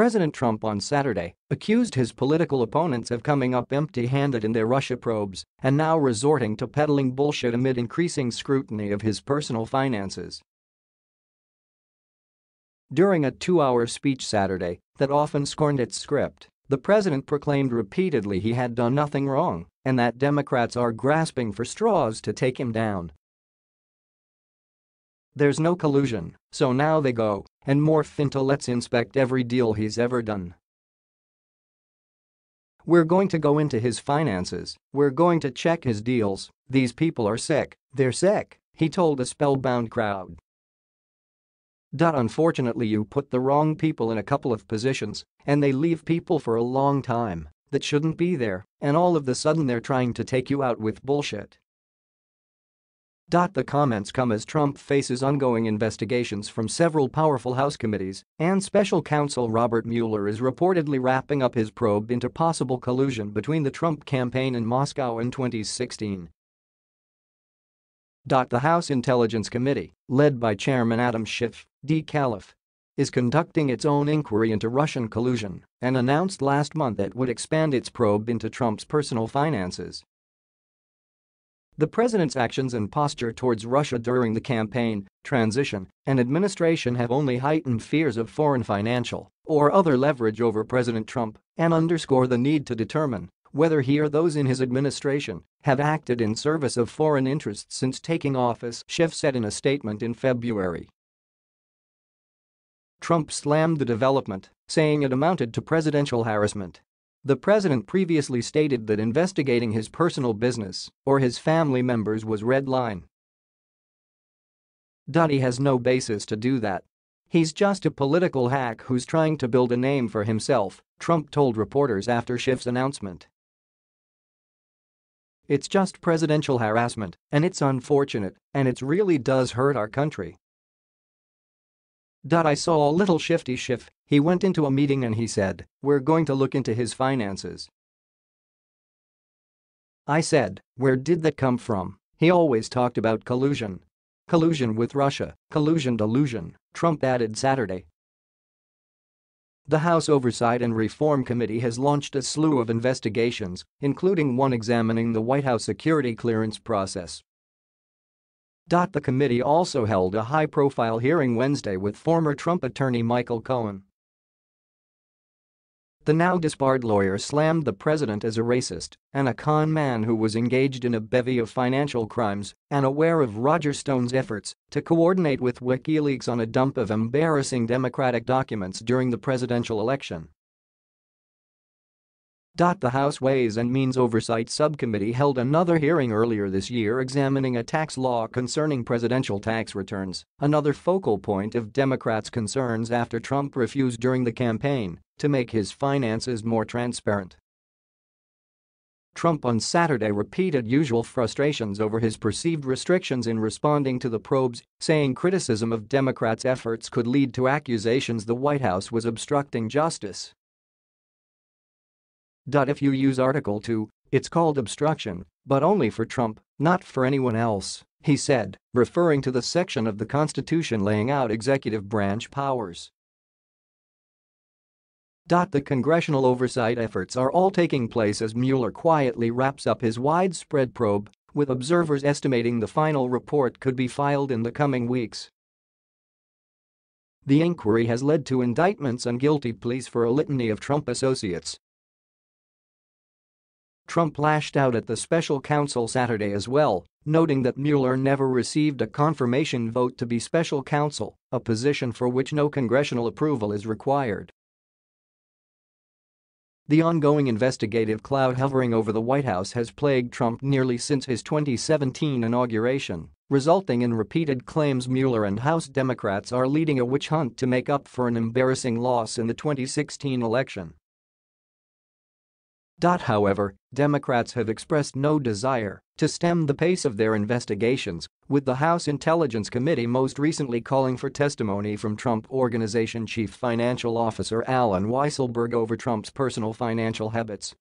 President Trump on Saturday accused his political opponents of coming up empty-handed in their Russia probes and now resorting to peddling bullshit amid increasing scrutiny of his personal finances. During a two-hour speech Saturday that often scorned its script, the president proclaimed repeatedly he had done nothing wrong and that Democrats are grasping for straws to take him down. There's no collusion, so now they go and morph into let's inspect every deal he's ever done. We're going to go into his finances, we're going to check his deals, these people are sick, they're sick, he told a spellbound crowd. Unfortunately you put the wrong people in a couple of positions, and they leave people for a long time that shouldn't be there, and all of the sudden they're trying to take you out with bullshit. The comments come as Trump faces ongoing investigations from several powerful House committees, and special counsel Robert Mueller is reportedly wrapping up his probe into possible collusion between the Trump campaign and Moscow in 2016. The House Intelligence Committee, led by Chairman Adam Schiff, D. Calif, is conducting its own inquiry into Russian collusion and announced last month it would expand its probe into Trump's personal finances. The president's actions and posture towards Russia during the campaign, transition, and administration have only heightened fears of foreign financial or other leverage over President Trump and underscore the need to determine whether he or those in his administration have acted in service of foreign interests since taking office, Schiff said in a statement in February. Trump slammed the development, saying it amounted to presidential harassment the president previously stated that investigating his personal business or his family members was red line. He has no basis to do that. He's just a political hack who's trying to build a name for himself, Trump told reporters after Schiff's announcement. It's just presidential harassment, and it's unfortunate, and it really does hurt our country. I saw a little shifty Schiff, he went into a meeting and he said, we're going to look into his finances. I said, where did that come from? He always talked about collusion. Collusion with Russia, collusion delusion, Trump added Saturday. The House Oversight and Reform Committee has launched a slew of investigations, including one examining the White House security clearance process the committee also held a high-profile hearing Wednesday with former Trump attorney Michael Cohen. The now disbarred lawyer slammed the president as a racist and a con man who was engaged in a bevy of financial crimes and aware of Roger Stone's efforts to coordinate with WikiLeaks on a dump of embarrassing Democratic documents during the presidential election. The House Ways and Means Oversight Subcommittee held another hearing earlier this year examining a tax law concerning presidential tax returns, another focal point of Democrats' concerns after Trump refused during the campaign to make his finances more transparent. Trump on Saturday repeated usual frustrations over his perceived restrictions in responding to the probes, saying criticism of Democrats' efforts could lead to accusations the White House was obstructing justice. If you use Article 2, it's called obstruction, but only for Trump, not for anyone else, he said, referring to the section of the Constitution laying out executive branch powers. The congressional oversight efforts are all taking place as Mueller quietly wraps up his widespread probe, with observers estimating the final report could be filed in the coming weeks. The inquiry has led to indictments and guilty pleas for a litany of Trump associates, Trump lashed out at the special counsel Saturday as well, noting that Mueller never received a confirmation vote to be special counsel, a position for which no congressional approval is required. The ongoing investigative cloud hovering over the White House has plagued Trump nearly since his 2017 inauguration, resulting in repeated claims Mueller and House Democrats are leading a witch hunt to make up for an embarrassing loss in the 2016 election. However, Democrats have expressed no desire to stem the pace of their investigations, with the House Intelligence Committee most recently calling for testimony from Trump Organization Chief Financial Officer Alan Weisselberg over Trump's personal financial habits